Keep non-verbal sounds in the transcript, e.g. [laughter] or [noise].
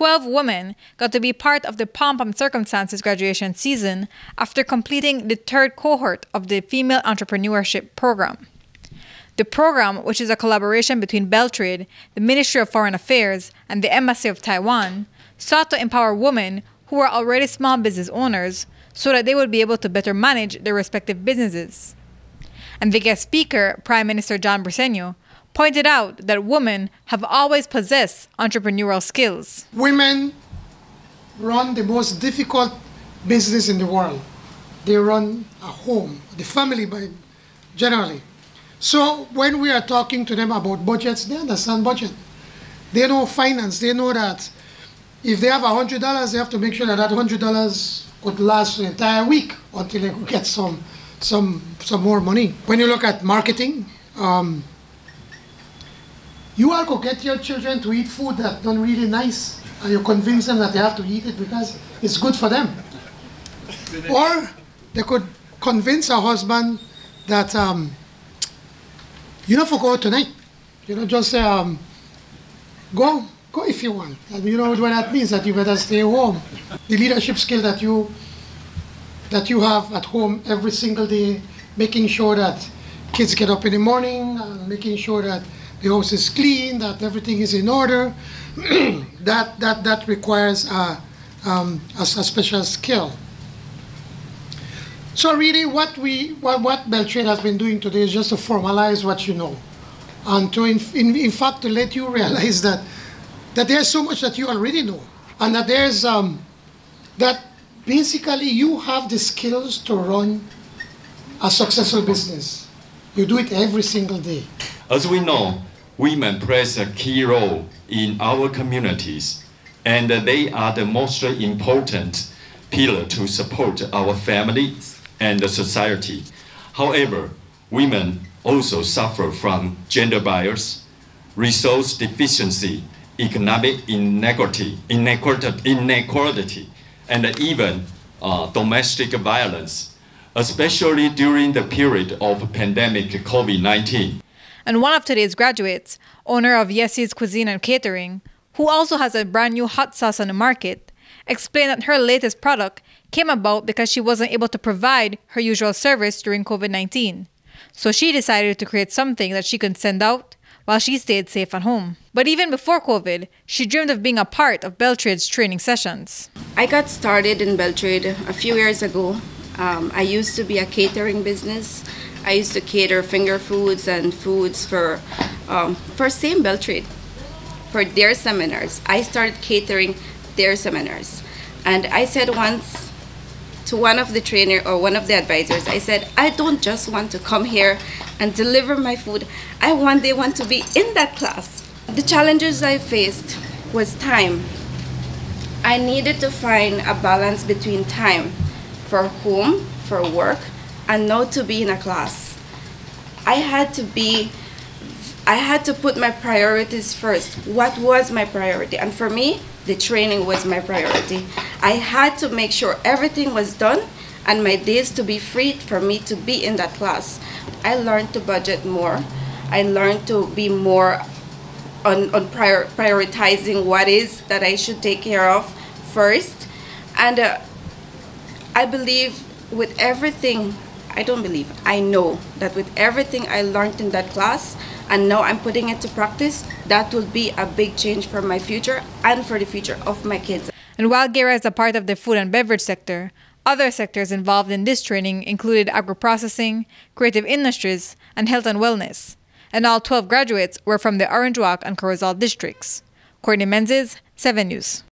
12 women got to be part of the Pomp and Circumstances graduation season after completing the third cohort of the Female Entrepreneurship Program. The program, which is a collaboration between Beltraide, the Ministry of Foreign Affairs, and the Embassy of Taiwan, sought to empower women who were already small business owners so that they would be able to better manage their respective businesses. And the guest speaker, Prime Minister John Briceño, pointed out that women have always possessed entrepreneurial skills. Women run the most difficult business in the world. They run a home, the family by generally. So when we are talking to them about budgets, they understand budget. They know finance. They know that if they have $100, they have to make sure that that $100 could last the entire week until they could get some, some, some more money. When you look at marketing, um, you all could get your children to eat food that's not really nice, and you convince them that they have to eat it because it's good for them. Or they could convince a husband that um, you don't forget tonight. You know, just say, um, go, go if you want. And you know what that means, that you better stay home. The leadership skill that you, that you have at home every single day, making sure that kids get up in the morning, and making sure that the house is clean, that everything is in order, [clears throat] that, that, that requires a, um, a, a special skill. So really what we what, what Beltraide has been doing today is just to formalize what you know. And to in, in, in fact to let you [laughs] realize that that there's so much that you already know. And that there's um, that basically you have the skills to run a successful business. You do it every single day. As we know, women play a key role in our communities, and they are the most important pillar to support our families and the society. However, women also suffer from gender bias, resource deficiency, economic inequality, inequality, inequality and even uh, domestic violence, especially during the period of pandemic COVID-19. And one of today's graduates, owner of Yesie's Cuisine and Catering, who also has a brand new hot sauce on the market, explained that her latest product came about because she wasn't able to provide her usual service during COVID 19. So she decided to create something that she could send out while she stayed safe at home. But even before COVID, she dreamed of being a part of Beltraide's training sessions. I got started in Beltraide a few years ago. Um, I used to be a catering business. I used to cater finger foods and foods for um, for same Beltraide for their seminars. I started catering their seminars, and I said once to one of the trainer or one of the advisors, I said, I don't just want to come here and deliver my food. I want they want to be in that class. The challenges I faced was time. I needed to find a balance between time for home, for work, and not to be in a class. I had to be I had to put my priorities first. What was my priority? And for me, the training was my priority. I had to make sure everything was done and my days to be free for me to be in that class. I learned to budget more. I learned to be more on, on prior, prioritizing what is that I should take care of first. And uh, I believe with everything, I don't believe, I know that with everything I learned in that class, and now I'm putting it to practice, that will be a big change for my future and for the future of my kids. And while GERA is a part of the food and beverage sector, other sectors involved in this training included agro-processing, creative industries, and health and wellness. And all 12 graduates were from the Orange Walk and Corozal districts. Courtney Menzies, 7 News.